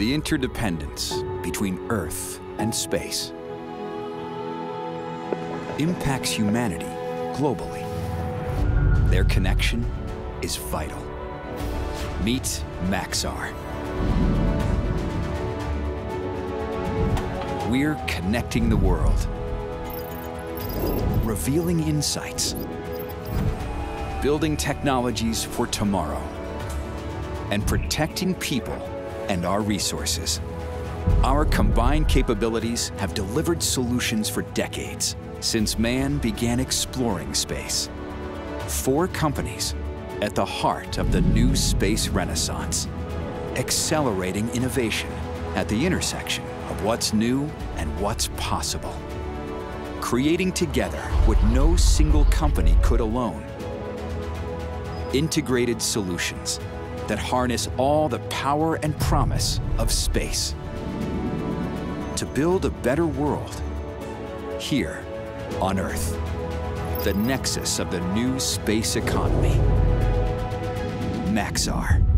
the interdependence between Earth and space impacts humanity globally. Their connection is vital. Meet Maxar. We're connecting the world, revealing insights, building technologies for tomorrow, and protecting people and our resources. Our combined capabilities have delivered solutions for decades since man began exploring space. Four companies at the heart of the new space renaissance, accelerating innovation at the intersection of what's new and what's possible. Creating together what no single company could alone. Integrated solutions that harness all the power and promise of space. To build a better world here on Earth, the nexus of the new space economy. Maxar.